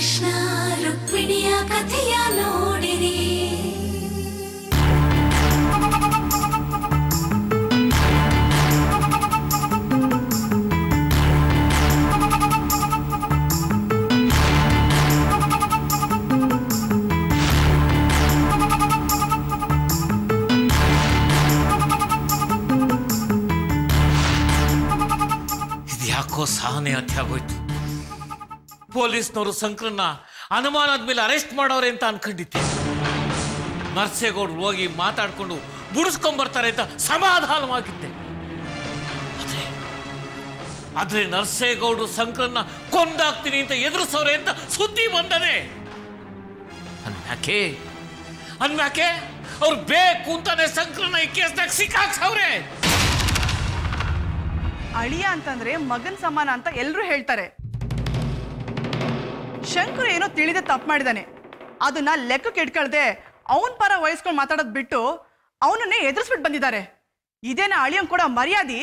ಕೃಷ್ಣ ರುಕ್ಮಿಣಿಯ ಕಥೆಯ ನೋಡಿರಿ. ಇದ್ಯಾಕೋ ಸಹನೆ ಅತಿ ಆಗೋಯ್ತು ಪೊಲೀಸ್ನವರು ಸಂಕ್ರನ್ನ ಅನುಮಾನದ ಮೇಲೆ ಅರೆಸ್ಟ್ ಮಾಡೋರೆ ಅಂತ ಅನ್ಕೊಂಡಿದ್ದೆ. ನರ್ಸೇಗೌಡ್ರು ಹೋಗಿ ಮಾತಾಡ್ಕೊಂಡು ಬುಡಿಸ್ಕೊಂಬರ್ತಾರೆ ಅಂತ ಸಮಾಧಾನವಾಗಿದ್ದೆ. ಆದ್ರೆ ನರ್ಸೇಗೌಡ್ರು ಸಂಕ್ರನ್ನ ಕೊಂದಾಗ್ತೀನಿ ಅಂತ ಎದುರಿಸೋರೆ ಅಂತ ಸುದ್ದಿ ಬಂದನೆ ಅನ್ಯಾಕೆ ಅನ್ಯಾಕೆ ಅವ್ರು ಬೇಕು ಅಂತಾನೆ ಸಂಕ್ರನ್ನ ಈ ಕೇಸ್ನಾಗ ಸಿಕ್ಕಾಕ್ಸವ್ರೆ. ಅಳಿಯ ಅಂತಂದ್ರೆ ಮಗನ್ ಸಮಾನ ಅಂತ ಎಲ್ಲರೂ ಹೇಳ್ತಾರೆ. ಶಂಕರ್ ಏನೋ ತಿಳಿದೆ, ತಪ್ಪು ಮಾಡಿದಾನೆ. ಅದನ್ನ ಲೆಕ್ಕಕ್ಕೆ ಇಟ್ಕೊಳ್ದೆ ಅವನ ಪರ ವಹಿಸ್ಕೊಂಡು ಮಾತಾಡೋದ್ ಬಿಟ್ಟು ಅವನನ್ನೇ ಎದುರಿಸ್ಬಿಟ್ಟು ಬಂದಿದ್ದಾರೆ ಇದೇನ ಅಳಿಯಂ ಕೂಡ ಮರ್ಯಾದಿ?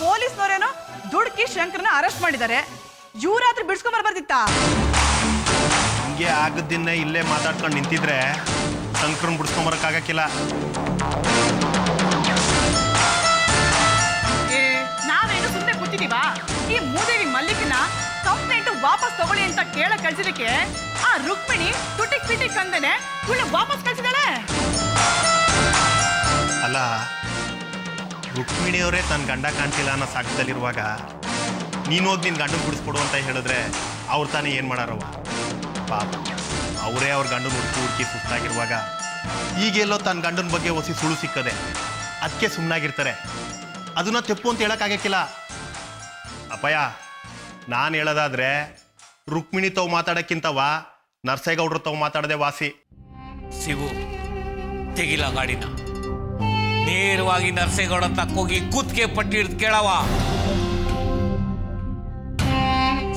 ಪೊಲೀಸ್ನವರೇನೋ ದುಡ್ಕಿ ಶಂಕರ್ನ ಅರೆಸ್ಟ್ ಮಾಡಿದ್ದಾರೆ ಇವರಾತ್ರಿ ಬಿಡ್ಸ್ಕೊಂಡ್ ಬರ್ಬಾರ್ದಿತ್ತಾ? ಹಿಂಗೆ ಆಗದ್ದಿನ್ನ ಇಲ್ಲೇ ಮಾತಾಡ್ಕೊಂಡು ನಿಂತಿದ್ರೆ ಶಂಕರ್ ಬಿಡಿಸ್ಕೊಂಬರಕ್ಕಾಗಕ್ಕಿಲ್ಲ ಕೂತಿದೀವಾ ಈ ಮೂದೇವಿ ಮಲ್ಲಿಕನ ಕಂಪ್ಲೇಂಟ್ ವಾಪಸ್ ತಗೊಳ್ಳಿ ಅಂತ ಕೇಳ ಕಳ್ಸಿದಕ್ಕೆ ಆ ರುಕ್ಮಿಣಿ ತುಟಿಕ್ ಪಿಟಿಕ್ ಅಂದೇನೆ ಇವಳು ವಾಪಸ್ ಕಳ್ಸಿದಾಳೆ ಅಲ್ಲ, ರುಕ್ಮಿಣಿಯವರೇ ತನ್ನ ಗಂಡ ಕಾಣ್ತಿಲ್ಲ ಅನ್ನೋ ಸಾಕ್ತಲ್ಲಿರುವಾಗ ನೀನು ಹೋಗಿ ನಿನ್ನ ಗಂಡನ ಬಿಡಿಸ್ಕೊಡು ಅಂತ ಹೇಳಿದ್ರೆ ಅವ್ರು ತಾನೇ ಏನು ಮಾಡಾರವ ಪಾಪ, ಅವರೇ ಅವ್ರ ಗಂಡು ಹುಡುಕಿ ಹುಡುಕಿ ಸುಸ್ತಾಗಿರುವಾಗ ಈಗೆಲ್ಲೋ ತನ್ನ ಗಂಡನ ಬಗ್ಗೆ ಹೊಸಿ ಸುಳು ಸಿಕ್ಕದೆ ಅದಕ್ಕೆ ಸುಮ್ಮನಾಗಿರ್ತಾರೆ ಅದನ್ನ ತೆಪ್ಪು ಅಂತ ಹೇಳೋಕ್ಕಾಗಕ್ಕಿಲ್ಲ. ಅಪ್ಪಯ್ಯ ನಾನು ಹೇಳೋದಾದ್ರೆ ರುಕ್ಮಿಣಿ ತಾವು ಮಾತಾಡೋಕ್ಕಿಂತವ ನರ್ಸೇಗೌಡ್ರು ತಾವು ಮಾತಾಡದೆ ವಾಸಿ. ಸಿಗು ತೆಗಿಲ ಗಾಡಿನ. ನೇರವಾಗಿ ನರ್ಸೇಗೌಡ ತಕ್ಕೋಗಿ ಕೂತ್ಕೆ ಪಟ್ಟಿ ಹಿಡ್ದು ಕೇಳವ.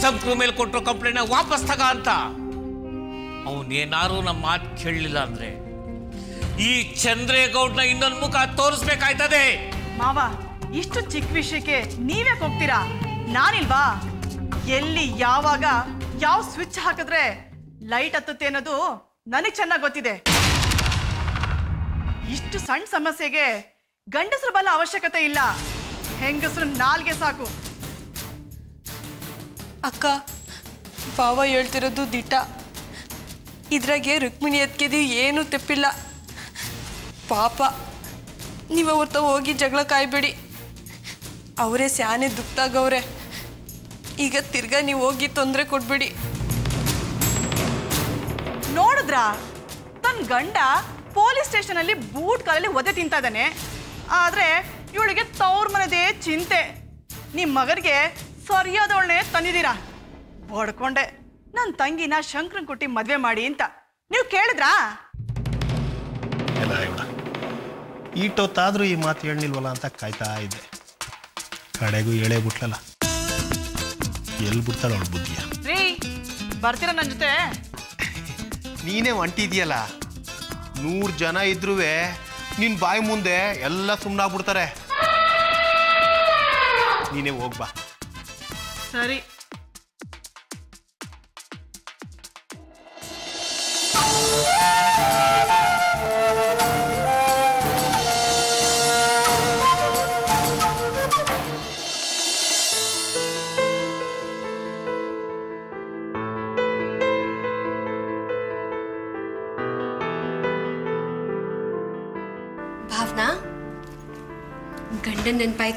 ಸಂಕ್ರ ಮೇಲೆ ಕೊಟ್ಟರು ಕಂಪ್ಲೇಂಟ್ ವಾಪಸ್ ತಗ ಅಂತ. ಅವನೇನಾರು ನಮ್ಮ ಮಾತು ಕೇಳಲಿಲ್ಲ ಅಂದ್ರೆ ಈ ಚಂದ್ರೇಗೌಡ್ನ ಇನ್ನೊಂದು ಮುಖ ತೋರಿಸ್ಬೇಕಾಯ್ತದೆ. ಮಾವ ಇಷ್ಟು ಚಿಕ್ಕ ವಿಷಯಕ್ಕೆ ನೀವೇ ಹೋಗ್ತೀರಾ? ನಾನಿಲ್ವಾ? ಎಲ್ಲಿ, ಯಾವಾಗ, ಯಾವ ಸ್ವಿಚ್ ಹಾಕಿದ್ರೆ ಲೈಟ್ ಹತ್ತುತ್ತೆ ಅನ್ನೋದು ನನಗೆ ಚೆನ್ನಾಗಿ ಗೊತ್ತಿದೆ. ಇಷ್ಟು ಸಣ್ಣ ಸಮಸ್ಯೆಗೆ ಗಂಡಸರ ಬಲ ಅವಶ್ಯಕತೆ ಇಲ್ಲ. ಹೆಂಗಸರು ನಾಲ್ಗೆ ಸಾಕು. ಅಕ್ಕ, ಭಾವ ಹೇಳ್ತಿರೋದು ದಿಟ ಇದ್ರಾಗೆ ರುಕ್ಮಿಣಿ ಎತ್ಕೆದು ಏನೂ ತಪ್ಪಿಲ್ಲ. ಪಾಪ, ನೀವು ಅವ್ರ ಹೋಗಿ ಜಗಳ ಕಾಯ್ಬೇಡಿ. ಅವರೇ ಸ್ಯಾನೆ ದುಕ್ತಾಗವ್ರೆ. ಈಗ ತಿರ್ಗಾ ನೀವು ಹೋಗಿ ತೊಂದರೆ ಕೊಡ್ಬೇಡಿ. ನೋಡಿದ್ರ? ತನ್ನ ಗಂಡ ಪೊಲೀಸ್ ಸ್ಟೇಷನಲ್ಲಿ ಬೂಟ್ ಕಾಲಲ್ಲಿ ಒದೆ ತಿಂತಾ ಇದ್ದಾನೆ. ಆದ್ರೆ ಇವಳಿಗೆ ತವ್ರ ಮನೆದೇ ಚಿಂತೆ. ನಿಮ್ಮ ಮಗನಿಗೆ ಸರಿಯಾದವಳನ್ನೇ ತಂದಿದ್ದೀರಾ? ಬಡ್ಕೊಂಡೆ ನನ್ನ ತಂಗಿನ ಶಂಕರನ್ ಕೊಟ್ಟಿ ಮದುವೆ ಮಾಡಿ ಅಂತ. ನೀವು ಕೇಳಿದ್ರಾ? ಈಟೊತ್ತಾದ್ರೂ ಈ ಮಾತು ಹೇಳಿಲ್ವಲ್ಲ ಅಂತ ಕಾಯ್ತಾ ಇದ್ದೆ. ಕಡೆಗೂ ಹೇಳೇ ಬಿಟ್ಲಲ್ಲ. ಎಲ್ಲಿ ಬಿಡ್ತಾಳ ಅವಳು ಬುದ್ಧಿಯ? ರೀ ಬರ್ತೀರಾ ನನ್ನ ಜೊತೆ? ನೀನೇ ಹೊಂಟಿದ್ಯಲ್ಲ ನೂರು ಜನ ಇದ್ರೂ ನಿನ್ ಬಾಯಿ ಮುಂದೆ ಎಲ್ಲ ಸುಮ್ಮನಾಗ್ಬಿಡ್ತಾರೆ ನೀನೇ ಹೋಗ್ಬಾ ಸರಿ.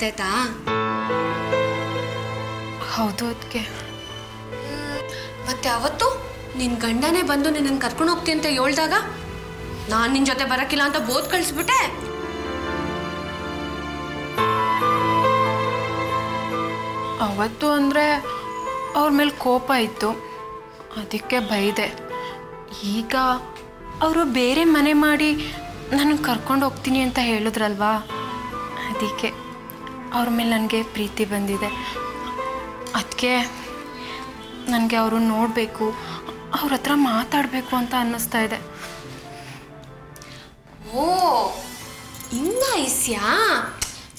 ನೆನ್ಪಾಯ್ತಾಯ್ತಾ ಹೌದು ಅದಕ್ಕೆ ಮತ್ತೆ ಅವತ್ತು? ನಿನ್ ಗಂಡನೇ ಬಂದು ನಿನ್ನ ಕರ್ಕೊಂಡು ಹೋಗ್ತೀನಿ ಅಂತ ಹೇಳ್ದಾಗ ನಾನ್ ನಿನ್ ಜೊತೆ ಬರಕಿಲ್ಲ ಅಂತ ಬೋದ್ ಕಳಿಸ್ಬಿಟ್ಟೆ. ಅವತ್ತು ಅಂದ್ರೆ ಅವ್ರ ಮೇಲೆ ಕೋಪ ಇತ್ತು. ಅದಕ್ಕೆ ಬೈದೆ. ಈಗ ಅವರು ಬೇರೆ ಮನೆ ಮಾಡಿ ನನಗೆ ಕರ್ಕೊಂಡು ಹೋಗ್ತೀನಿ ಅಂತ ಹೇಳಿದ್ರಲ್ವಾ? ಅದಕ್ಕೆ. ಅವ್ರ ಮೇಲೆ ನನಗೆ ಪ್ರೀತಿ ಬಂದಿದೆ. ಅದಕ್ಕೆ ನನಗೆ ಅವರು ನೋಡಬೇಕು ಅವ್ರ ಹತ್ರ ಮಾತಾಡಬೇಕು ಅಂತ ಅನ್ನಿಸ್ತಾ ಇದೆ. ಓ ಇನ್ನ ಇಸ್ಯಾ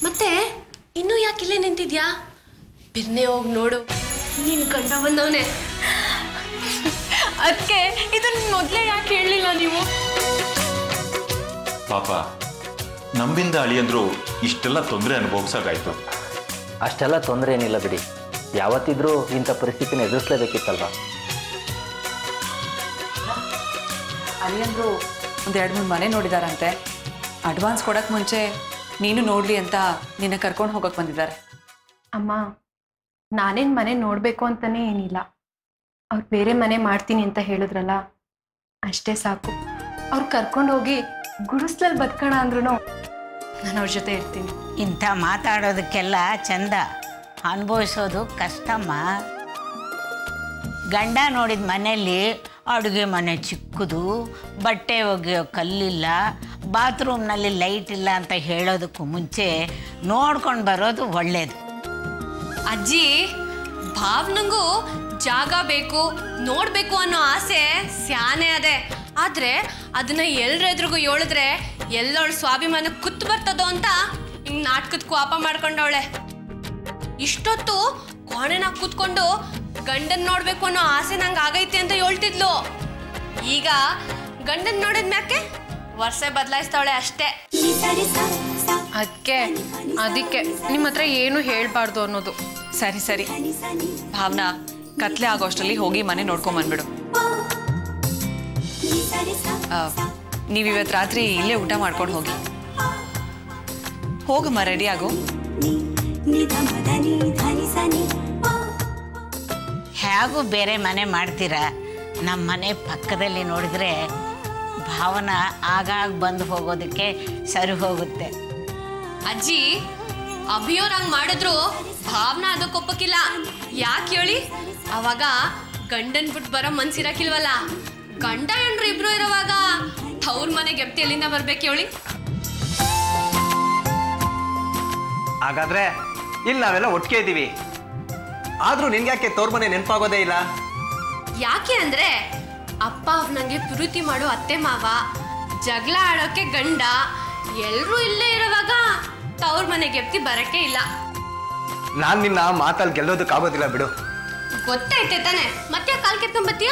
ಮತ್ತೆ ಇನ್ನೂ ಇಲ್ಲೇ ನಿಂತಿದ್ಯಾ? ಬಿರ್ನೆ ಹೋಗಿ ನೋಡು ನೀನು ಕಂಡ ಬಂದವನೆ. ಅದಕ್ಕೆ ಇದನ್ನು ಮೊದಲೇ ಯಾಕೆ ಹೇಳಲಿಲ್ಲ ನೀವು? ಪಾಪ ನಮ್ಮಿಂದ ಅಳಿಯಂದ್ರು ಇಷ್ಟೆಲ್ಲ ತೊಂದರೆ ಅನುಭವಿಸೋಕಾಯ್ತು ಅಷ್ಟೆಲ್ಲ ತೊಂದರೆ ಏನಿಲ್ಲ ಬಿಡಿ. ಯಾವತ್ತಿದ್ರೂ ಇಂಥ ಪರಿಸ್ಥಿತಿನ ಎದುರಿಸಲೇಬೇಕಿತ್ತಲ್ವಾ? ಅಳಿಯಂದ್ರು ಒಂದು ಎರಡು ಮೂರು ಮನೆ ನೋಡಿದಾರಂತೆ. ಅಡ್ವಾನ್ಸ್ ಕೊಡಕ್ ಮುಂಚೆ ನೀನು ನೋಡ್ಲಿ ಅಂತ ನಿನ್ನ ಕರ್ಕೊಂಡು ಹೋಗಕ್ಕೆ ಬಂದಿದ್ದಾರೆ. ಅಮ್ಮ ನಾನೇನ್ ಮನೆ ನೋಡಬೇಕು ಅಂತಲೇ ಏನಿಲ್ಲ. ಅವ್ರು ಬೇರೆ ಮನೆ ಮಾಡ್ತೀನಿ ಅಂತ ಹೇಳಿದ್ರಲ್ಲ ಅಷ್ಟೇ ಸಾಕು. ಅವ್ರು ಕರ್ಕೊಂಡು ಹೋಗಿ ಗುಡಿಸ್ಲಲ್ಲಿ ಬದ್ಕೋಣ ಅಂದ್ರೂ ನಾನು ಅವ್ರ ಜೊತೆ ಇರ್ತೀನಿ. ಇಂಥ ಮಾತಾಡೋದಕ್ಕೆಲ್ಲ ಚಂದ. ಅನುಭವಿಸೋದು ಕಷ್ಟಮ್ಮ. ಗಂಡ ನೋಡಿದ ಮನೆಯಲ್ಲಿ ಅಡುಗೆ ಮನೆ ಚಿಕ್ಕದು ಬಟ್ಟೆ ಒಗೆಯೋ ಕಲ್ಲಿಲ್ಲ ಬಾತ್ರೂಮ್ನಲ್ಲಿ ಲೈಟ್ ಇಲ್ಲ ಅಂತ ಹೇಳೋದಕ್ಕೂ ಮುಂಚೆ ನೋಡ್ಕೊಂಡು ಬರೋದು ಒಳ್ಳೇದು. ಅಜ್ಜಿ ಭಾವ್ನಂಗೂ ಜಾಗ ಬೇಕು ನೋಡಬೇಕು ಅನ್ನೋ ಆಸೆ ಸ್ಯಾನೆ ಅದೇ. ಆದ್ರೆ ಅದನ್ನ ಎಲ್ರೆದ್ರಿಗೂ ಹೇಳಿದ್ರೆ ಎಲ್ಲವಳ ಸ್ವಾಭಿಮಾನ ಕುತ್ತು ಬರ್ತದೋ ಅಂತ ಹಿಂಗ್ ನಾಟಕದ ಕೋಪ ಮಾಡ್ಕೊಂಡವಳೆ. ಇಷ್ಟೊತ್ತು ಕೋಣೆನ ಕೂತ್ಕೊಂಡು ಗಂಡನ್ ನೋಡ್ಬೇಕು ಅನ್ನೋ ಆಸೆ ನಂಗೆ ಆಗೈತೆ ಅಂತ ಹೇಳ್ತಿದ್ಲು ಈಗ ಗಂಡನ್ ನೋಡಿದ ಮ್ಯಾಕೆ ವರ್ಷ ಬದಲಾಯಿಸ್ತಾವಳೆ ಅಷ್ಟೇ. ಅದಕ್ಕೆ ಅದಕ್ಕೆ ನಿಮ್ಮ ಹತ್ರ ಏನು ಹೇಳ್ಬಾರ್ದು ಅನ್ನೋದು. ಸರಿ ಸರಿ. ಭಾವನಾ ಕತ್ಲೆ ಆಗೋಷ್ಟರಲ್ಲಿ ಹೋಗಿ ಮನೆ ನೋಡ್ಕೊಂಬಂದ್ಬಿಡು ನೀವು ಇವತ್ತು ರಾತ್ರಿ ಇಲ್ಲೇ ಊಟ ಮಾಡ್ಕೊಂಡು ಹೋಗಿ. ಹೋಗಮ್ಮ ರೆಡಿ ಆಗು. ಹೇಗೂ ಬೇರೆ ಮನೆ ಮಾಡ್ತೀರ? ನಮ್ಮ ಮನೆ ಪಕ್ಕದಲ್ಲಿ ನೋಡಿದ್ರೆ ಭಾವನ ಆಗಾಗ ಬಂದು ಹೋಗೋದಕ್ಕೆ ಸರಿ ಹೋಗುತ್ತೆ. ಅಜ್ಜಿ ಅಭಿಯೋರ್ ಹಂಗ್ ಮಾಡಿದ್ರು ಭಾವನ ಅದಕ್ಕೆ ಒಪ್ಪಕ್ಕಿಲ್ಲ ಯಾಕೆ ಹೇಳಿ? ಅವಾಗ ಗಂಡನ್ ಬಿಟ್ಟು ಬರೋ ಮನ್ಸಿರಕ್ಕಿಲ್ವಲ್ಲ? ಗಂಡ ಹೆಂಡ್ರು ಇಬ್ರು ಇರುವಾಗ ತವ್ರ ಮನೆ ಎಪ್ತಿ ಎಲ್ಲಿಂದ ಬರ್ಬೇಕು ಹೇಳಿ? ಹಾಗಾದ್ರೆ ಇಲ್ಲಿ ನಾವೆಲ್ಲ ಒಟ್ಟಿಗೆ ಇದ್ದೀವಿ. ಆದ್ರೂ ನಿನ್ಗ್ಯಾಕೆ ತೋರ್ ಮನೆ ನೆನಪಾಗೋದೇ ಇಲ್ಲ? ಯಾಕೆ ಅಂದ್ರೆ ಅಪ್ಪ ಅವ್ನಂಗೆ ಪ್ರೀತಿ ಮಾಡೋ ಅತ್ತೆ ಮಾವ ಜಗಳ ಆಡೋಕೆ ಗಂಡ ಎಲ್ರೂ ಇಲ್ಲೇ ಇರುವಾಗ ತವ್ರ ಮನೆ ಗೆಪ್ತಿ ಬರಕ್ಕೆ ಇಲ್ಲ. ನಾನ್ ನಿನ್ನ ಮಾತಲ್ಲಿ ಗೆಲ್ಲೋದಕ್ಕಾಗೋದಿಲ್ಲ ಬಿಡು. ಗೊತ್ತೈತೆ ತಾನೆ? ಮತ್ತೆ ಕಾಲ್ ಕೆತ್ಕೊಂಬತ್ತೀಯ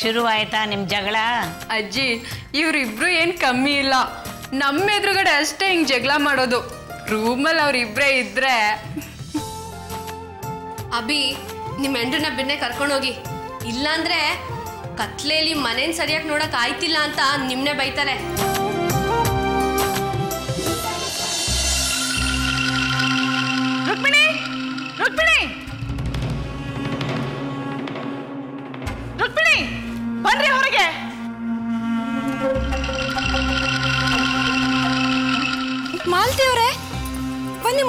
ಶುರುವಾಯ್ತಾ ನಿಮ್ಮ ಜಗಳ? ಅಜ್ಜಿ ಇವ್ರಿಬ್ರು ಏನು ಕಮ್ಮಿ ಇಲ್ಲ. ನಮ್ಮ ಎದುರುಗಡೆ ಅಷ್ಟೇ ಹಿಂಗ್ ಜಗಳ ಮಾಡೋದು. ರೂಮಲ್ಲಿ ಅವ್ರಿಬ್ರೇ ಇದ್ರೆ. ಅಭಿ ನಿಮ್ಮ ಹೆಂಡ್ರನ್ನ ಬಿನ್ನೆ ಕರ್ಕೊಂಡೋಗಿ ಇಲ್ಲಾಂದ್ರೆ ಕತ್ಲೇಲಿ ಮನೇನ್ ಸರಿಯಾಗಿ ನೋಡಕ್ ಆಯ್ತಿಲ್ಲ ಅಂತ ನಿಮ್ನೆ ಬೈತಾರೆ.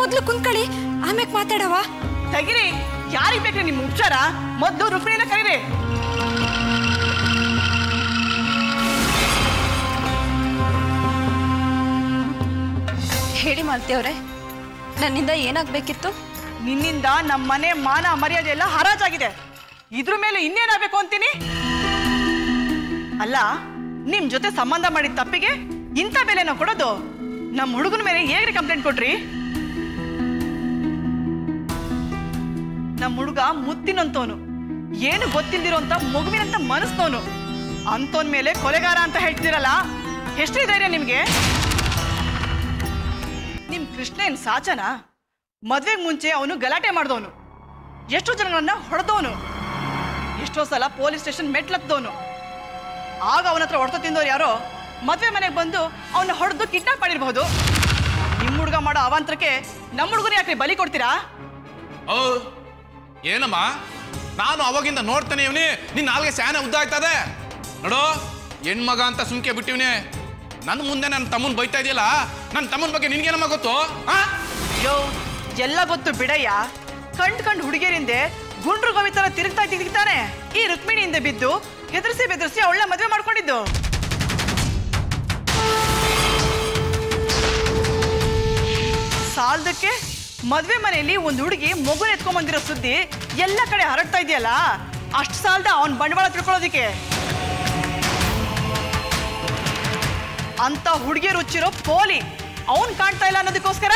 ಮೊದಲು ಕುಂತ್ಕೊಳ್ಳಿ ಆಮ್ಯಾಕ್ ಮಾತಾಡವ ತೆಗಿರಿ ಯಾರಿಗೆ ಬೇಕ್ರಿ ನಿಮ್ ಉಪಚಾರ ಮೊದ್ಲು ರುಕ್ಮಿಣಿನ ಕರೀರಿ. ಹೇಳಿ ಮಾಲ್ತಿ ಅವರೇ ನನ್ನಿಂದ ಏನಾಗ್ಬೇಕಿತ್ತು? ನಿನ್ನಿಂದ ನಮ್ಮ ಮನೆ ಮಾನ ಮರ್ಯಾದೆ ಎಲ್ಲ ಹರಾಜಾಗಿದೆ. ಇದ್ರ ಮೇಲೆ ಇನ್ನೇನಾಗಬೇಕು ಅಂತೀನಿ? ಅಲ್ಲ ನಿಮ್ ಜೊತೆ ಸಂಬಂಧ ಮಾಡಿದ ತಪ್ಪಿಗೆ ಇಂಥ ಬೆಲೆನ ಕೊಡೋದು? ನಮ್ಮ ಹುಡುಗನ ಮೇಲೆ ಹೇಗ್ರಿ ಕಂಪ್ಲೇಂಟ್ ಕೊಟ್ರಿ? ನಮ್ಮ ಹುಡುಗ ಮುತ್ತಿನಂತವನು. ಏನು ಗೊತ್ತಿಲ್ದಿರೋಂತ ಮಗುವಿನಂತ ಮನಸ್ನವನು ಅಂತವನ್ ಮೇಲೆ ಕೊಲೆಗಾರ ಅಂತ ಹೇಳ್ತಿರಲ್ಲ ಎಷ್ಟು ಧೈರ್ಯ ನಿಮ್ಗೆ? ನಿಮ್ ಕೃಷ್ಣ ಏನ್ ಸಾಚನ? ಮದ್ವೆಗ್ ಮುಂಚೆ ಅವನು ಗಲಾಟೆ ಮಾಡಿದವನು. ಎಷ್ಟೋ ಜನಗಳನ್ನ ಹೊಡೆದವನು. ಎಷ್ಟೋ ಸಲ ಪೊಲೀಸ್ ಸ್ಟೇಷನ್ ಮೆಟ್ಲತ್ತವನು ಆಗ ಅವನ ಹತ್ರ ಹೊಡೆತ ತಿಂದವ್ರು ಯಾರೋ, ಮದ್ವೆ ಮನೆಗೆ ಬಂದು ಅವನ್ನ ಹೊಡೆದು ಕಿಡ್ನಾಪ್ ಮಾಡಿರ್ಬಹುದು. ನಿಮ್ಮ ಹುಡುಗ ಮಾಡೋ ಅವಾಂತರಕ್ಕೆ ನಮ್ಮ ಹುಡುಗನ ಯಾಕ್ರಿ ಬಲಿ ಕೊಡ್ತೀರಾ? ಏನಮ್ಮ? ನಾನು ಅವಾಗಿಂದ ನೋಡ್ತಾನೆ ಇವನಿ. ನಿನ್ನ ನಾಲ್ಗೆ ಸ್ಯಾನೆ ಉದ್ದ ಆಯ್ತದೆ ನೋಡು, ಹೆಣ್ಮಗ ಅಂತ ಸುಮ್ಕೆ ಬಿಟ್ಟಿವ್ನಿ. ನನ್ನ ಮುಂದೆ ನನ್ನ ತಮ್ಮನ್ ಬೈತಾ ಇದೆಯಲ್ಲ ನನ್ನ ತಮ್ಮನ ಬಗ್ಗೆ ನಿನ್ಗೇನಮ್ಮ ಗೊತ್ತು? ಯೋ, ಎಲ್ಲ ಗೊತ್ತು ಬಿಡಯ್ಯ. ಕಂಡ್ ಕಂಡ್ ಹುಡುಗಿಯರಿಂದ ಗುಂಡ್ರು ಗೋವಿ ತರ ತಿರುಗ್ತಾ ತಿರುಗ್ತಾನೆ. ಈ ರುಕ್ಮಿಣಿಯಿಂದ ಬಿದ್ದು ಹೆದರ್ಸಿ ಬೆದರ್ಸಿ ಅವಳ ಮದುವೆ ಮಾಡ್ಕೊಂಡಿದ್ದು. ಸಾಲದಕ್ಕೆ ಮದ್ವೆ ಮನೆಯಲ್ಲಿ ಒಂದು ಹುಡುಗಿ ಮಗುನ ಎತ್ಕೊಂಡ್ ಬಂದಿರೋ ಸುದ್ದಿ ಎಲ್ಲ ಕಡೆ ಹರಡ್ತಾ ಇದೆಯಲ್ಲ? ಅಷ್ಟು ಸಾಲದ ಅವನ್ ಬಂಡವಾಳ ತಿಳ್ಕೊಳ್ಳೋದಿಕ್ಕೆ. ಅಂತ ಹುಡುಗಿ ರುಚಿರೋ ಪೋಲಿ, ಅವನ್ ಕಾಣ್ತಾ ಇಲ್ಲ ಅನ್ನೋದಕ್ಕೋಸ್ಕರ?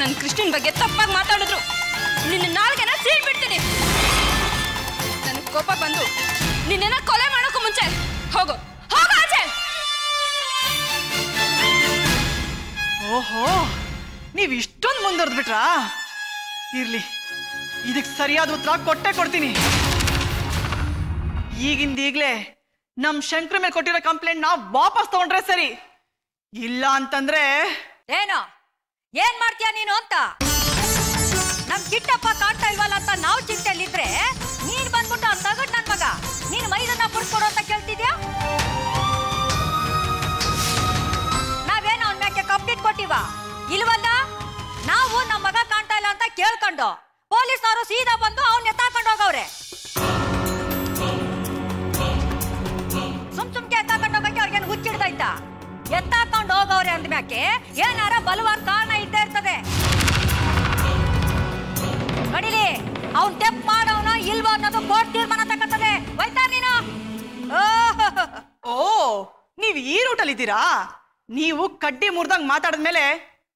ನನ್ನ ಕೃಷ್ಣನ್ ಬಗ್ಗೆ ತಪ್ಪಾಗಿ ಮಾತಾಡಿದ್ರು. ನಿನ್ನ ನಾಲ್ಗೆನ ಸೀಳ್ ಬಿಡ್ತೀನಿ. ನನ್ನ ಕೋಪ ಬಂದು ನಿನ್ನೆನ ಕೊಲೆ ಮಾಡೋಕ್ಕೂ ಮುಂಚೆ ಹೋಗು. ಹೋಗು ಆಚೆ. ಓಹೋ ನೀವ್ ಇಷ್ಟೊಂದು ಮುಂದುವರೆದ್ಬಿಟ್ರಾ ಇರ್ಲಿ ಇದಕ್ಕೆ ಸರಿಯಾದ ಉತ್ತರ ಕೊಟ್ಟೆ ಕೊಡ್ತೀನಿ. ಈಗಿಂದ ಈಗ್ಲೇ ನಮ್ ಶಂಕರ್ ಮೇಲೆ ಕೊಟ್ಟಿರೋ ಕಂಪ್ಲೇಂಟ್ ನಾವು ವಾಪಸ್ ತಗೊಂಡ್ರೆ ಸರಿ. ಇಲ್ಲ ಅಂತಂದ್ರೆ ಏನೋ? ಏನ್ ಮಾಡ್ತೀಯ ನೀನು ಅಂತ? ನಮ್ ಕಿಟ್ಟಪ್ಪ ಕಾಣ್ತಾ ಇಲ್ವಲ್ಲ ಅಂತ ನಾವು ಚಿಂತೆಯಲ್ಲಿದ್ರೆ ನೀನ್ ಬಂದ್ಬಿಟ್ಟು ಆ ತಗಡ್ ನನ್ ಮಗ. ನೀನ್ ಮೈದನ್ನ ಪುಡ್ಸ್ಕೊಡು ಅಂತ ಕೇಳ್ತಿದ್ಯಾ? ನಾವೇನು ಅವನ್ ಮ್ಯಾಕೆ ಕಂಪ್ಲೀಟ್ ಕೊಟ್ಟಿವ? ಇಲ್ವಲ್ಲ? ನಾವು ನಮ್ಮ ಮಗ ಕಾಣ್ತಾ ಇಲ್ಲ ಅಂತ ಕೇಳ್ಕೊಂಡು ಪೊಲೀಸ್ನವರು ಸೀದಾ ಬಂದು ಅವ್ನ ಎತ್ತಾಕೊಂಡು ಹೋಗವ್ರೆ. ಸುಮ್ ಸುಮ್ಕೆ ಎತ್ತಾಕೊಂಡು ಹೋಗಕ್ಕೆ ಅವ್ರಿಗೇನು ಹುಚ್ಚಿಡ್ದೈತಾ ಎತ್ತಾಕೊಂಡು ಹೋಗವ್ರೆ ಅಂದ್ಮ್ಯಾಕೆ ಏನಾರ ಬಲವಾದ ಕಾರಣ ಇದ್ದೇ ಇರ್ತದೆ. ನಡಿಲಿ, ಅವ್ನ್ ತೆಪ್ ಮಾಡವನ ಇಲ್ವೋ ಅನ್ನೋದು ಕೋರ್ಟ್ ತೀರ್ಮಾನ ತಗೊಳ್ತದೆ ಹೋಯ್ತಾ ನೀನು? ಓ ನೀವ್ ಈ ರೂಟಲ್ಲಿ ಇದ್ದೀರಾ? ನೀವು ಕಡ್ಡಿ ಮುರಿದಂಗ್ ಮಾತಾಡಿದ್ಮೇಲೆ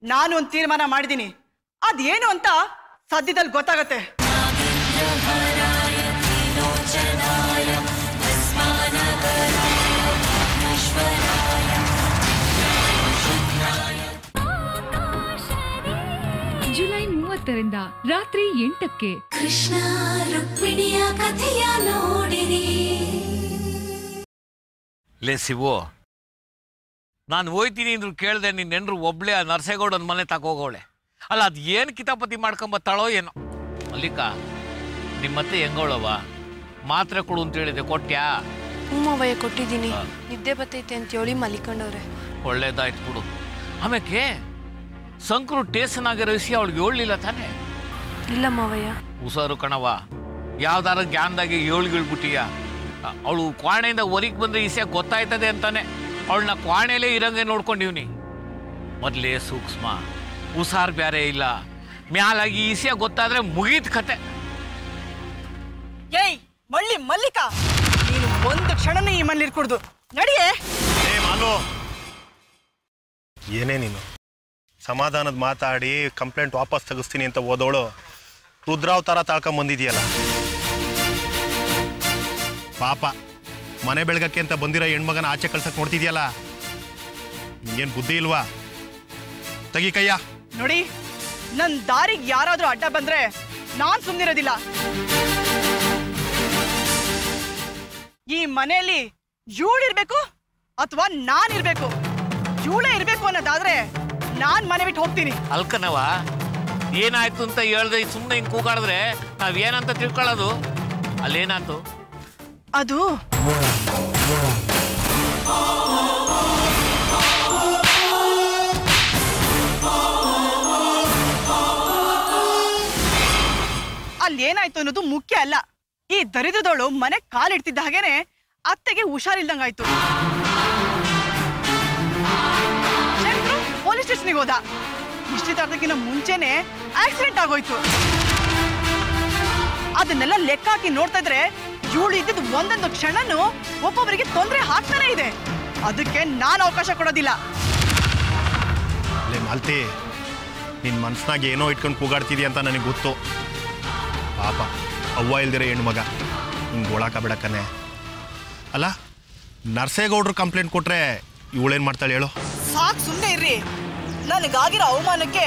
ನಾನು ಒಂದು ತೀರ್ಮಾನ ಮಾಡಿದ್ದೀನಿ ಅದೇನು ಅಂತ ಸದ್ಯದಲ್ಲಿ ಗೊತ್ತಾಗತ್ತೆ. ಜುಲೈ ಮೂವತ್ತರಿಂದ ರಾತ್ರಿ ಎಂಟಕ್ಕೆ. ಕೃಷ್ಣ ರುಕ್ಮಿಣಿಯ ಕಥೆಯ ನೋಡಿರಿ. ಲೇ ಶಿವು ನಾನು ಹೋಯ್ತೀನಿ ಅಂದ್ರು ಕೇಳ್ದೆ ನಿನ್ನ ನೆಂಡ್ರು ಒಬ್ಳೆ ಆ ನರಸೇಗೌಡನ ಮನೆ ತಗೋಗೋಳೆ ಅಲ್ಲ ಅದು ಏನು ಕಿತಾಪತಿ ಮಾಡ್ಕೊಂಬತ್ತಾಳೋ ಏನೋ. ಮಲ್ಲಿಕ ನಿಮ್ಮತ್ತೆ ಹೆಂಗೋಳವ ಮಾತ್ರೆ ಕೊಡು ಅಂತ ಹೇಳಿದೆ ಕೊಟ್ಯಾ? ಹ್ಞೂವಯ್ಯ ಕೊಟ್ಟಿದ್ದೀನಿ. ನಿದ್ದೆ ಬತ್ತೈತೆ ಅಂತ ಹೇಳಿ ಮಲಿಕೊಂಡವ್ರೆ ಒಳ್ಳೇದಾಯ್ತು ಕೊಡು ಆಮೇಲೆ ಸಂಕ್ರು ಟೇಸನ್ ಆಗಿರೋ ವಿಷಯ ಅವಳಿಗೆ ಹೇಳಲಿಲ್ಲ ತಾನೆ? ಇಲ್ಲ ಮಾವಯ್ಯ. ಹುಷಾರು ಕಣವ ಯಾವ್ದಾರ ಜ್ಞಾನದಾಗೆ ಏಳ್ಗಿಳ್ಬಿಟ್ಟಿಯ ಅವಳು ಕ್ವಾಣೆಯಿಂದ ಹೊರಗೆ ಬಂದ್ರೆ ಈಸೆ ಗೊತ್ತಾಯ್ತದೆ ಅಂತಾನೆ. ಅವಳನ್ನ ಕ್ವಾಣೆಲೇ ಇರಂಗೆ ನೋಡ್ಕೊಂಡಿವ್ನಿ. ಮೊದಲೇ ಸೂಕ್ಷ್ಮ. ಹುಷಾರ್ ಬೇರೆ ಇಲ್ಲ. ಮ್ಯಾಲಾಗಿ ಈಸಿಯಾಗಿ ಗೊತ್ತಾದ್ರೆ ಮುಗೀತ್ ಕತೆ. ಏಯ್ ಮಳ್ಳಿ ಮಲ್ಲಿಕಾ. ನೀನು ಒಂದು ಕ್ಷಣನೇ ಈ ಮನೇಲಿ ಇರ್ಕೊಡ್ದು ನಡಿಯೇ. ಏ ಮಾಲು. ಏನೇ ನೀನು? ಸಮಾಧಾನದ ಮಾತಾಡಿ ಕಂಪ್ಲೇಂಟ್ ವಾಪಸ್ ತೆಗಿಸ್ತೀನಿ ಅಂತ ಓದೋಳು ರುದ್ರಾವತಾರ ತಾಳ್ಕೊಂಬಂದಿದೆಯಲ್ಲ ಪಾಪ, ಮನೆ ಬೆಳಗಕ್ಕೆ ಅಂತ ಬಂದಿರೋ ಹೆಣ್ಮಗನ ಆಚೆ ಕಳ್ಸಕ್ ನೋಡ್ತಿದ್ಯಲ್ಲ? ನಿಂಗೇನು ಬುದ್ಧಿ ಇಲ್ವಾ? ತಗಿ ಕಯ್ಯ ನೋಡಿ ನನ್ನ ದಾರಿಗೆ ಯಾರಾದರೂ ಅಡ್ಡ ಬಂದ್ರೆ ನಾನು ಸುಮ್ಮನಿರೋದಿಲ್ಲ ಈ ಮನೆಯಲ್ಲಿ ಇವಳಿರ್ಬೇಕು ಅಥವಾ ನಾನ್ ಇರ್ಬೇಕು? ಇವಳೇ ಇರ್ಬೇಕು ಅನ್ನೋದಾದ್ರೆ ನಾನ್ ಮನೆ ಬಿಟ್ಟು ಹೋಗ್ತೀನಿ. ಅಲ್ಕನವ ಏನಾಯ್ತು ಅಂತ ಹೇಳ್ದೆ ಸುಮ್ಮನೆ ಹಿಂಗ್ ಕೂಗಾಡಿದ್ರೆ ನಾವೇನಂತ ತಿಳ್ಕೊಳ್ಳೋದು? ಅಲ್ಲೇನಾಯ್ತು? ಅದು ಅಲ್ಲೇನಾಯ್ತು ಅನ್ನೋದು ಮುಖ್ಯ ಅಲ್ಲ. ಈ ದರಿದ್ರದವಳು ಮನೆ ಕಾಲಿಡ್ತಿದ್ದ ಹಾಗೇನೆ ಅತ್ತೆಗೆ ಹುಷಾರಿಲ್ದಂಗಾಯ್ತು. ಪೊಲೀಸ್ ಸ್ಟೇಷನ್ಗೆ ಹೋದ. ನಿಶ್ಚಿತಾರ್ಥಕ್ಕಿಂತ ಮುಂಚೆನೆ ಆಕ್ಸಿಡೆಂಟ್ ಆಗೋಯ್ತು. ಅದನ್ನೆಲ್ಲ ಲೆಕ್ಕ ಹಾಕಿ ನೋಡ್ತಾ ಇದ್ರೆ ಇವಳು ಇದ್ದಿದ್ದು ಒಂದೊಂದು ಕ್ಷಣನೂ ಒಬ್ಬೊಬ್ಬರಿಗೆ ತೊಂದರೆ ಹಾಕ್ತಾನೆ ಇದೆ. ಅದಕ್ಕೆ ನಾನು ಅವಕಾಶ ಕೊಡೋದಿಲ್ಲ. ಮಾಲ್ತಿ ನಿನ್ನ ಮನ್ಸ್ನಾಗ ಏನೋ ಇಟ್ಕೊಂಡು ಕೂಗಾಡ್ತಿದ್ಯ ಅಂತ ನನಗೆ ಗೊತ್ತು. ಪಾಪ ಅವ್ವ ಇಲ್ಲದಿರೋ ಹೆಣ್ಣು ಮಗ ಹಿಂಗೆ ಒಳಕ ಬಿಡಕ್ಕನೆ ಅಲ್ಲ ನರ್ಸೇಗೌಡ್ರು ಕಂಪ್ಲೇಂಟ್ ಕೊಟ್ರೆ ಇವಳೇನು ಮಾಡ್ತಾಳೆ ಹೇಳು? ಸಾಕ್ ಸುಮ್ಮನೆ ಇರ್ರಿ. ನನಗಾಗಿರೋ ಅವಮಾನಕ್ಕೆ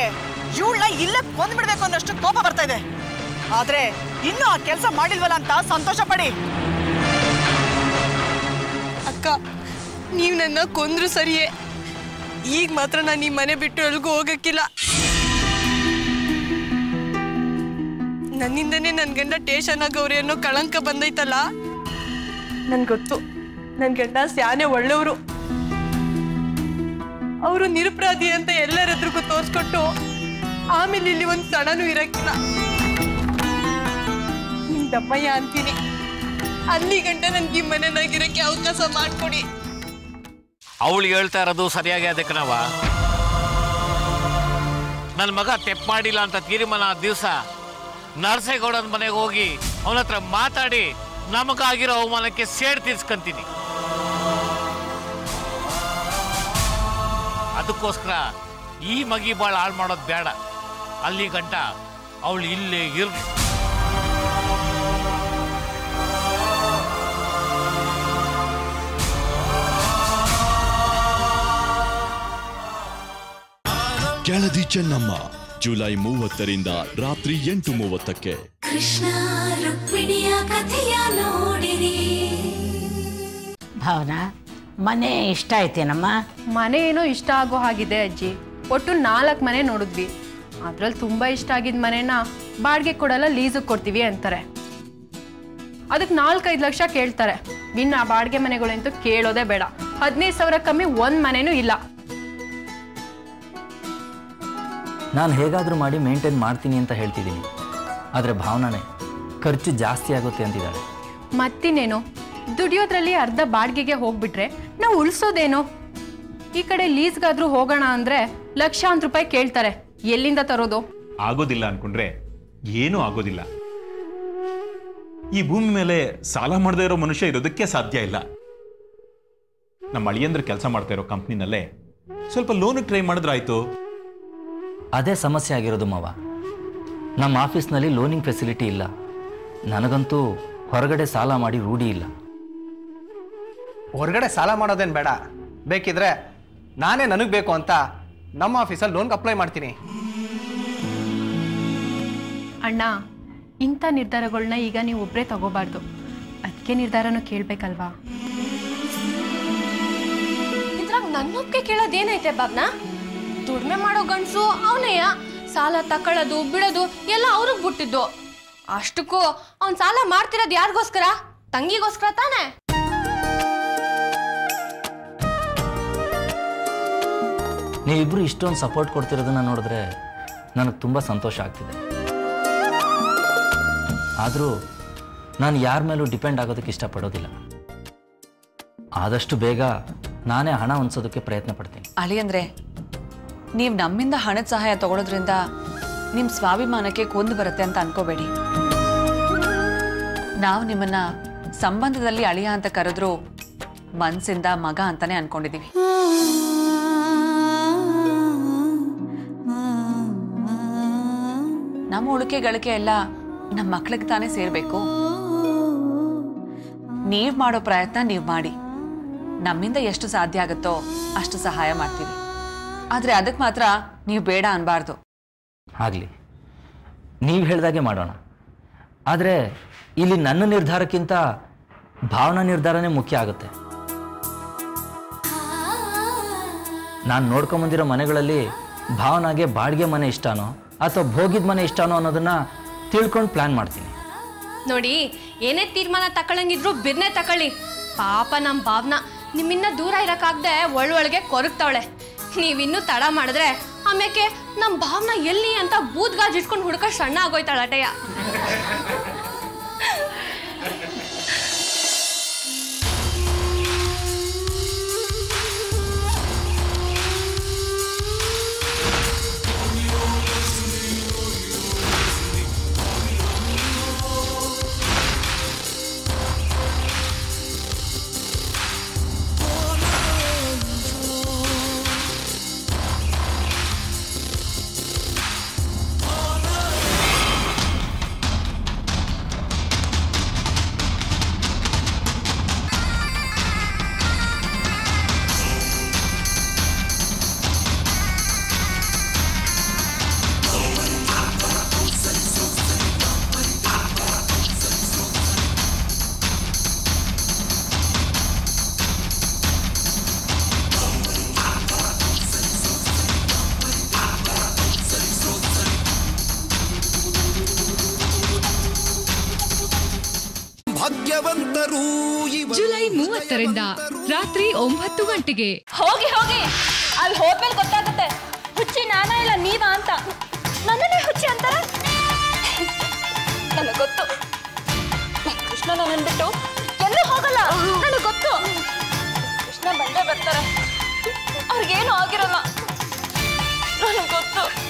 ಇವಳನ್ನ ಇಲ್ಲೇ ಕೊಂದ್ಬಿಡ್ಬೇಕು ಅನ್ನೋಷ್ಟು ಕೋಪ ಬರ್ತಾ ಇದೆ. ಆದ್ರೆ ಇನ್ನೂ ಆ ಕೆಲಸ ಮಾಡಿಲ್ವಲ್ಲ ಅಂತ ಸಂತೋಷ ಪಡಿ. ಅಕ್ಕ, ನೀವು ನನ್ನ ಕೊಂದ್ರು ಸರಿಯೇ. ಈಗ ಮಾತ್ರ ನಾನು ಈ ಮನೆ ಬಿಟ್ಟು ಎಲ್ಗೂ ಹೋಗಕ್ಕಿಲ್ಲ. ನನ್ನಿಂದನೇ ನನ್ನ ಗಂಡ ಟೇಷನ್ ಆಗವ್ರೆ ಅನ್ನೋ ಕಳಂಕ ಬಂದೈತಲ್ಲ? ನನ್ಗೆ ಗೊತ್ತು ನನ್ನ ಗಂಡ ಸ್ಯಾನೆ ಒಳ್ಳೆಯವರು. ಅವರು ನಿರಪರಾಧಿ ಅಂತ ಎಲ್ಲರದ್ರಿಗೂ ತೋರಿಸ್ಕೊಟ್ಟು ಆಮೇಲೆ ಇಲ್ಲಿ ಒಂದು ಸಣನೂ ಇರಕ್ಕಿಲ್ಲ. ನಿಮ್ದಮ್ಮಯ್ಯ ಅಂತೀನಿ. ಅಲ್ಲಿ ಗಂಟ ನನ್ಗೆ ಈ ಮನೆನಾಗಿರಕ್ಕೆ ಅವಕಾಶ ಮಾಡ್ಕೊಡಿ. ಅವಳು ಹೇಳ್ತಾ ಇರೋದು ಸರಿಯಾಗಿ ಅದಕ್ಕೆ ನಾವ? ನನ್ನ ಮಗ ತೆಪ್ ಮಾಡಿಲ್ಲ ಅಂತ ತೀರ್ಮಾನ ಆ ದಿವಸ ನರಸೇಗೌಡನ ಮನೆಗೆ ಹೋಗಿ ಅವನ ಹತ್ರ ಮಾತಾಡಿ ನಮಗಾಗಿರೋ ಅವಮಾನಕ್ಕೆ ಸೇಡ್ ತೀರ್ಸ್ಕೊಂತೀನಿ. ಅದಕ್ಕೋಸ್ಕರ ಈ ಮಗಿ ಬಾಳ್ ಹಾಳು ಮಾಡೋದು ಬೇಡ. ಅಲ್ಲಿ ಗಂಟ ಅವಳು ಇಲ್ಲೇ ಇರ್ ಕೆಳದಿ ಚೆನ್ನಮ್ಮ ಜುಲೈ ಮೂವತ್ತರಿಂದ ರಾತ್ರಿ ಎಂಟು ಮೂವತ್ತಕ್ಕೆ. ಕೃಷ್ಣ ರುಕ್ಮಿಣಿಯ ಕಥೆಯ ನೋಡಿರಿ. ಭಾವನಾ ಮನೆ ಇಷ್ಟ ಆಯ್ತೇನಮ್ಮ? ಮನೆ ಏನೋ ಇಷ್ಟ ಆಗೋ ಹಾಗಿದೆ ಅಜ್ಜಿ. ಒಟ್ಟು ನಾಲ್ಕು ಮನೆ ನೋಡಿದ್ವಿ. ಅದ್ರಲ್ಲಿ ತುಂಬಾ ಇಷ್ಟ ಆಗಿದ್ ಮನೆನ ಬಾಡಿಗೆ ಕೊಡಲ್ಲ ಲೀಸಿಗೆ ಕೊಡ್ತೀವಿ ಅಂತಾರೆ. ಅದಕ್ಕೆ ನಾಲ್ಕೈದು ಲಕ್ಷ ಕೇಳ್ತಾರೆ. ಇನ್ನು ಆ ಬಾಡಿಗೆ ಮನೆಗಳಂತೂ ಕೇಳೋದೇ ಬೇಡ. ಹದಿನೈದು ಸಾವಿರ ಕಮ್ಮಿ ಒಂದ್ ಮನೆನೂ ಇಲ್ಲ. ನಾನು ಹೇಗಾದರೂ ಮಾಡಿ ಮೇಂಟೈನ್ ಮಾಡ್ತೀನಿ ಅಂತ ಹೇಳ್ತಿದ್ದೀನಿ. ಆದರೆ ಭಾವನಾನೇ ಖರ್ಚು ಜಾಸ್ತಿ ಆಗುತ್ತೆ ಅಂತಿದ್ದಾಳೆ. ಮತ್ತಿನ್ನೇನು? ದುಡಿಯೋದ್ರಲ್ಲಿ ಅರ್ಧ ಬಾಡಿಗೆಗೆ ಹೋಗ್ಬಿಟ್ರೆ ನಾವು ಉಳಿಸೋದೇನು? ಈ ಕಡೆ ಲೀಸ್ಗಾದ್ರೂ ಹೋಗೋಣ ಅಂದ್ರೆ ಲಕ್ಷಾಂತರ ರೂಪಾಯಿ ಕೇಳ್ತಾರೆ. ಎಲ್ಲಿಂದ ತರೋದು? ಆಗೋದಿಲ್ಲ ಅನ್ಕೊಂಡ್ರೆ ಏನೂ ಆಗೋದಿಲ್ಲ. ಈ ಭೂಮಿ ಮೇಲೆ ಸಾಲ ಮಾಡದೇ ಇರೋ ಮನುಷ್ಯ ಇರೋದಕ್ಕೆ ಸಾಧ್ಯ ಇಲ್ಲ. ನಮ್ಮ ಅಳಿಯಂದ್ರ ಕೆಲಸ ಮಾಡ್ತಾ ಇರೋ ಕಂಪ್ನಿನಲ್ಲೇ ಸ್ವಲ್ಪ ಲೋನ್ ಟ್ರೈ ಮಾಡಿದ್ರಾಯ್ತು ಅದೇ ಸಮಸ್ಯೆ ಆಗಿರೋದು ಮಾವ. ನಮ್ಮ ಆಫೀಸ್ನಲ್ಲಿ ಲೋನಿಂಗ್ ಫೆಸಿಲಿಟಿ ಇಲ್ಲ. ನನಗಂತೂ ಹೊರಗಡೆ ಸಾಲ ಮಾಡಿ ರೂಢಿ ಇಲ್ಲ. ಹೊರಗಡೆ ಸಾಲ ಮಾಡೋದೇನು ಬೇಡ. ಬೇಕಿದ್ರೆ ನಾನೇ ನನಗೆ ಬೇಕು ಅಂತ ನಮ್ಮ ಆಫೀಸಲ್ಲಿ ಲೋನ್ಗೆ ಅಪ್ಲೈ ಮಾಡ್ತೀನಿ. ಅಣ್ಣ ಇಂಥ ನಿರ್ಧಾರಗಳನ್ನ ಈಗ ನೀವು ಒಬ್ಬರೇ ತಗೋಬಾರ್ದು. ಅದಕ್ಕೆ ನಿರ್ಧಾರನೂ ಕೇಳಬೇಕಲ್ವಾ? ಇದ್ರಾಗ ನನ್ನೊಪ್ಪಿಗೆ ಕೇಳೋದೇನೈತೆ ಬಾಬ್ನ? ದುಡಿಮೆ ಮಾಡೋ ಗಂಡಸು ಅವನೇಯ ಸಾಲ ತಕೊಳ್ಳೋದು ಬಿಡೋದು ಎಲ್ಲ ಅವ್ರಿಗೆ ಬಿಟ್ಟಿದ್ದು. ಅಷ್ಟಕ್ಕೂ ಅವ್ನು ಸಾಲ ಮಾಡ್ತಿರೋದು ಯಾರಿಗೋಸ್ಕರ? ತಂಗಿಗೋಸ್ಕರ ತಾನೇ? ನೀವಿಬ್ಬರು ಇಷ್ಟೊಂದು ಸಪೋರ್ಟ್ ಕೊಡ್ತಿರೋದನ್ನ ನೋಡಿದ್ರೆ ನನಗೆ ತುಂಬ ಸಂತೋಷ ಆಗ್ತಿದೆ. ಆದರೂ ನಾನು ಯಾರ ಮೇಲೂ ಡಿಪೆಂಡ್ ಆಗೋದಕ್ಕೆ ಇಷ್ಟಪಡೋದಿಲ್ಲ. ಆದಷ್ಟು ಬೇಗ ನಾನೇ ಹಣ ಹೊಂದಿಸೋದಕ್ಕೆ ಪ್ರಯತ್ನ ಪಡ್ತೀನಿ. ಅಳಿ ಅಂದರೆ ನೀವು ನಮ್ಮಿಂದ ಹಣದ ಸಹಾಯ ತಗೊಳೋದ್ರಿಂದ ನಿಮ್ಮ ಸ್ವಾಭಿಮಾನಕ್ಕೆ ಕೊಂದು ಬರುತ್ತೆ ಅಂತ ಅನ್ಕೋಬೇಡಿ. ನಾವು ನಿಮ್ಮನ್ನ ಸಂಬಂಧದಲ್ಲಿ ಅಳಿಯ ಅಂತ ಕರೆದ್ರು ಮನಸ್ಸಿಂದ ಮಗ ಅಂತಾನೆ ಅನ್ಕೊಂಡಿದೀವಿ. ನಮ್ಮ ಉಳಿಕೆ ಗಳಿಕೆ ಎಲ್ಲ ನಮ್ಮ ಮಕ್ಳಿಗೆ ತಾನೇ ಸೇರ್ಬೇಕು. ನೀವ್ ಮಾಡೋ ಪ್ರಯತ್ನ ನೀವು ಮಾಡಿ. ನಮ್ಮಿಂದ ಎಷ್ಟು ಸಾಧ್ಯ ಆಗುತ್ತೋ ಅಷ್ಟು ಸಹಾಯ ಮಾಡ್ತೀವಿ. ಆದ್ರೆ ಅದಕ್ಕೆ ಮಾತ್ರ ನೀವು ಬೇಡ ಅನ್ಬಾರ್ದು. ಆಗಲಿ. ನೀವು ಹೇಳ್ದಾಗೆ ಮಾಡೋಣ. ಆದರೆ ಇಲ್ಲಿ ನನ್ನ ನಿರ್ಧಾರಕ್ಕಿಂತ ಭಾವನಾ ನಿರ್ಧಾರನೇ ಮುಖ್ಯ ಆಗುತ್ತೆ. ನಾನು ನೋಡ್ಕೊಂಬಂದಿರೋ ಮನೆಗಳಲ್ಲಿ ಭಾವನಾಗೆ ಬಾಡಿಗೆ ಮನೆ ಇಷ್ಟನೋ? ಅಥವಾ ಭೋಗಿದ ಮನೆ ಇಷ್ಟನೋ ಅನ್ನೋದನ್ನ ತಿಳ್ಕೊಂಡು ಪ್ಲ್ಯಾನ್ ಮಾಡ್ತೀನಿ. ನೋಡಿ, ಏನೇ ತೀರ್ಮಾನ ತಗೊಳಂಗಿದ್ರು ಬಿರ್ನೆ ತಕೊಳ್ಳಿ ಪಾಪ ನಮ್ಮ ಭಾವನ. ನಿಮ್ಮಿನ್ನ ದೂರ ಇರೋಕ್ಕಾಗದೆ ಒಳೊಳಗೆ ಕೊರಗ್ತಾವಳೆ. ನೀವಿನ್ನೂ ತಡ ಮಾಡಿದ್ರೆ ಆಮೇಲೆ ನಮ್ಮ ಭಾವನ ಎಲ್ಲಿ ಅಂತ ಬೂದ್ಗಾಜ್ ಇಟ್ಕೊಂಡು ಹುಡುಕ ಸಣ್ಣ ಆಗೋಯ್ತಾಳ ಜುಲೈ ಮೂವತ್ತರಿಂದ ರಾತ್ರಿ ಒಂಬತ್ತು ಗಂಟೆಗೆ. ಹೋಗಿ ಹೋಗಿ. ಅಲ್ಲಿ ಹೋದ್ಮೇಲೆ ಗೊತ್ತಾಗುತ್ತೆ. ಹುಚ್ಚಿ ನಾನ ಇಲ್ಲ ನೀವಾ ಅಂತ. ನನ್ನೇ ಹುಚ್ಚಿ ಅಂತ ನನಗೆ ಗೊತ್ತು. ಕೃಷ್ಣ ನನ್ನ ಬಿಟ್ಟು ಎಲ್ಲೂ ಹೋಗಲ್ಲ. ನನಗೆ ಗೊತ್ತು. ಕೃಷ್ಣ ಬಂದೇ ಬರ್ತಾರೆ. ಅವ್ರಿಗೇನು ಆಗಿರಲ್ಲ. ನನಗೆ ಗೊತ್ತು.